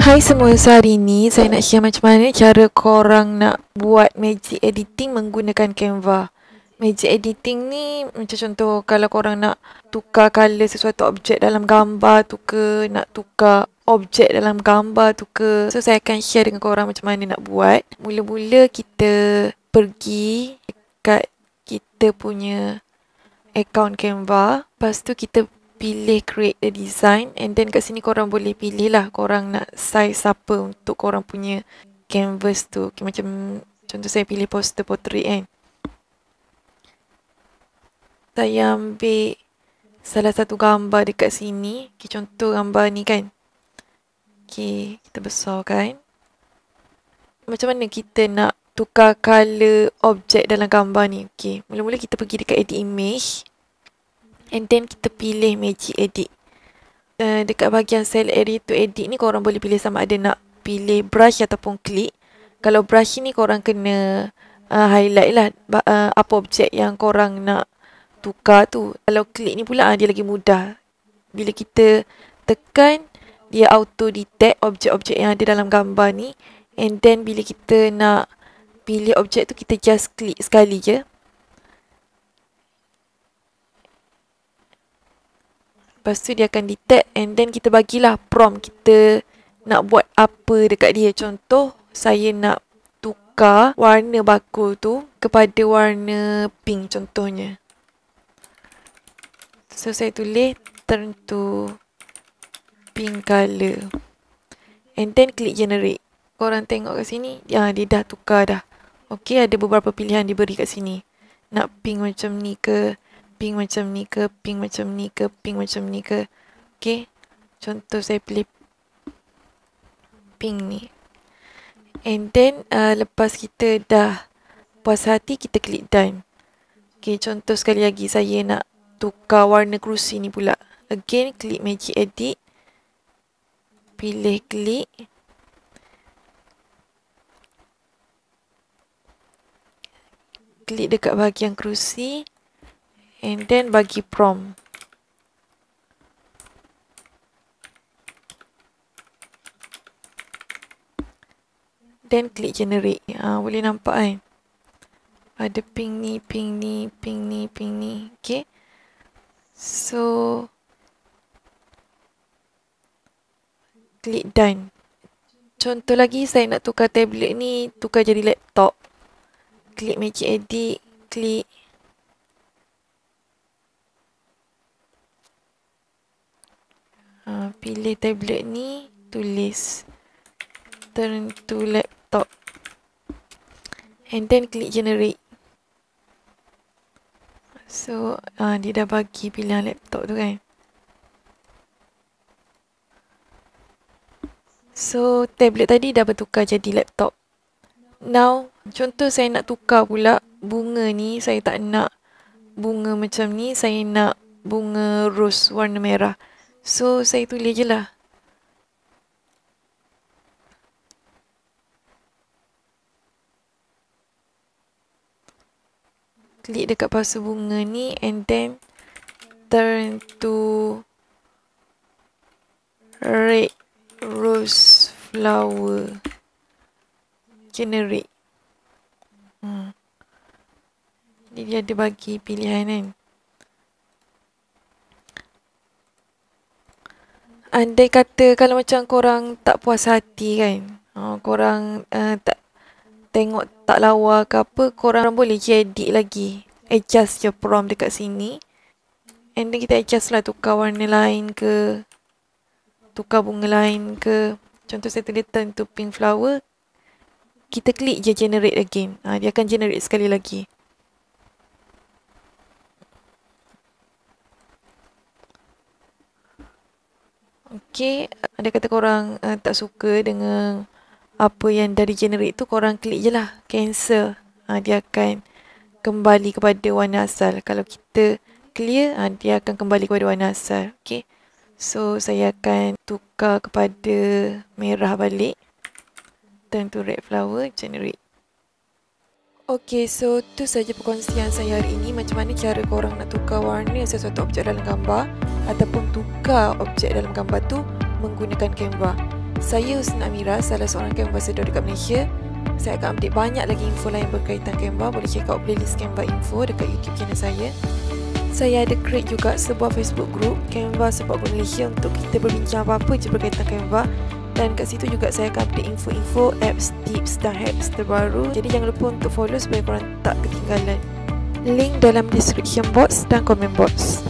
Hai semua, so hari ni saya nak share macam mana cara korang nak buat magic editing menggunakan Canva. Magic editing ni macam contoh kalau korang nak tukar colour sesuatu objek dalam gambar tu ke, nak tukar objek dalam gambar tu ke. So saya akan share dengan korang macam mana nak buat. Mula-mula kita pergi dekat kita punya account Canva. Lepas tu kita pilih create a design and then kat sini korang boleh pilih lah korang nak size apa untuk korang punya canvas tu. Okay, macam contoh saya pilih poster portrait kan. Saya ambil salah satu gambar dekat sini. Okay, contoh gambar ni kan. Okay, kita besarkan. Macam mana kita nak tukar color objek dalam gambar ni. Okay, mula-mula kita pergi dekat edit image. And then kita pilih magic edit. Uh, dekat bahagian cell area to edit ni korang boleh pilih sama ada nak pilih brush ataupun klik. Kalau brush ni korang kena uh, highlight lah uh, apa objek yang korang nak tukar tu. Kalau klik ni pula uh, dia lagi mudah. Bila kita tekan dia auto detect objek-objek yang ada dalam gambar ni. And then bila kita nak pilih objek tu kita just klik sekali je. Lepas tu dia akan detect and then kita bagilah prompt kita nak buat apa dekat dia. Contoh saya nak tukar warna bakul tu kepada warna pink contohnya. So saya tulis turn to pink colour. And then klik generate. Korang tengok kat sini, ya, dia dah tukar dah. Okay, ada beberapa pilihan diberi kat sini. Nak pink macam ni ke, pink macam ni ke, pink macam ni ke, pink macam ni ke. Okay. Contoh saya pilih pink ni. And then uh, lepas kita dah puas hati, kita klik done. Okay, contoh sekali lagi saya nak tukar warna kerusi ni pula. Again, klik magic edit. Pilih klik. Klik dekat bahagian kerusi and then bagi prompt. Then klik generate. Ha, boleh nampak kan? Ada ping ni, ping ni, ping ni, ping ni. Okay. So, klik done. Contoh lagi, saya nak tukar tablet ni, tukar jadi laptop. Klik magic edit, klik Uh, pilih tablet ni, tulis turn to laptop. And then klik generate. So, uh, dia dah bagi pilihan laptop tu kan. So, tablet tadi dah bertukar jadi laptop. Now, contoh saya nak tukar pula bunga ni, saya tak nak bunga macam ni, saya nak bunga rose warna merah. So saya tulis je lah. Klik dekat pasu bunga ni and then turn to red rose flower generate. Hmm. Jadi dia ada bagi pilihan kan. Andai kata kalau macam korang tak puas hati kan. Uh, korang uh, tak tengok tak lawa ke apa. Korang boleh je edit lagi. Adjust je prompt dekat sini. And then kita adjust lah tukar warna lain ke. Tukar bunga lain ke. Contoh saya tulis turn to pink flower. Kita klik je generate again. Uh, dia akan generate sekali lagi. Okay, ada kata korang uh, tak suka dengan apa yang dari generate tu, korang klik je lah, cancel. Uh, dia akan kembali kepada warna asal. Kalau kita clear, uh, dia akan kembali kepada warna asal. Okay, so saya akan tukar kepada merah balik. Turn to red flower, generate. Okay, so tu saja perkongsian saya hari ini macam mana cara korang nak tukar warna sesuatu objek dalam gambar ataupun tukar objek dalam gambar tu menggunakan Canva. Saya Husna Amira, salah seorang Canva ambassador dekat Malaysia. Saya akan update banyak lagi info lain berkaitan Canva. Boleh check out playlist Canva info dekat YouTube channel saya. Saya ada create juga sebuah Facebook group Canva Support Malaysia untuk kita berbincang apa-apa je berkaitan Canva. Dan kat situ juga saya akan update info-info, apps, tips dan hacks terbaru. Jadi jangan lupa untuk follow supaya korang tak ketinggalan. Link dalam description box dan comment box.